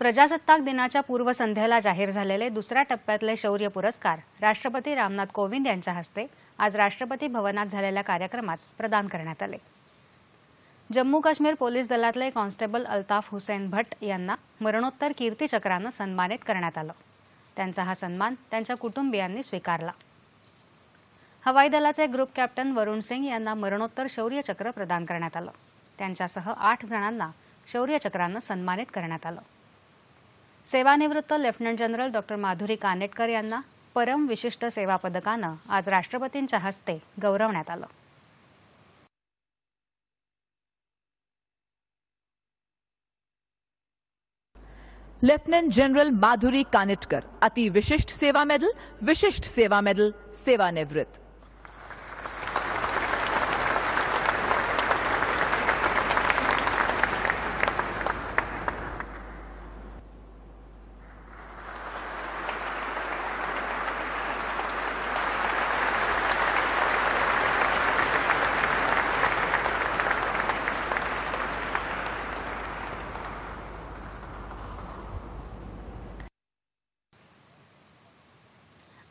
प्रजासत्ताक दिनाच्या पूर्वसंध्येला जाहीर झालेले दुसऱ्या टप्प्यातले शौर्य पुरस्कार राष्ट्रपती रामनाथ कोविंद यांच्या हस्ते आज राष्ट्रपती भवनात झालेल्या कार्यक्रमात प्रदान करण्यात आले. जम्मू काश्मीर पोलीस दलातले कॉन्स्टेबल अल्ताफ हुसेन भट्ट यांना मरणोत्तर कीर्तीचक्रानं सन्मानित करण्यात आलं. त्यांचा हा सन्मान त्यांच्या कुटुंबियांनी स्वीकारला. हवाई दलाचे ग्रुप कॅप्टन वरुण सिंग यांना मरणोत्तर शौर्यचक्र प्रदान करण्यात आलं. त्यांच्यासह आठ जणांना शौर्यचक्रानं सन्मानित करण्यात आलं. सेवानिवृत्त lieutenant general doctor Madhuri Kanetkar यांना परम विशिष्ट सेवा पदकानं आज राष्ट्रपतींच्या हस्ते गौरवण्यात आलं. लेफ्टिनेंट जनरल माधुरी कानेटकर अति विशिष्ट सेवा मेडल विशिष्ट सेवा मेडल सेवानिवृत्त।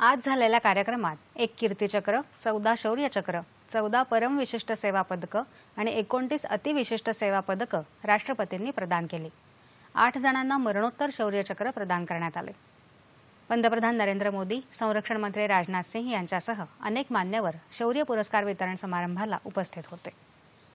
आज झालेल्या कार्यक्रमात एक कीर्तीचक्र चौदा शौर्यचक्र चौदा परमविशिष्ट सेवा पदकं आणि एकोणतीस अतिविशिष्ट सेवा पदकं राष्ट्रपतींनी प्रदान केली. आठ जणांना मरणोत्तर शौर्यचक्र प्रदान करण्यात आले. पंतप्रधान नरेंद्र मोदी संरक्षण मंत्री राजनाथ सिंह यांच्यासह अनेक मान्यवर शौर्य पुरस्कार वितरण समारंभाला उपस्थित होते.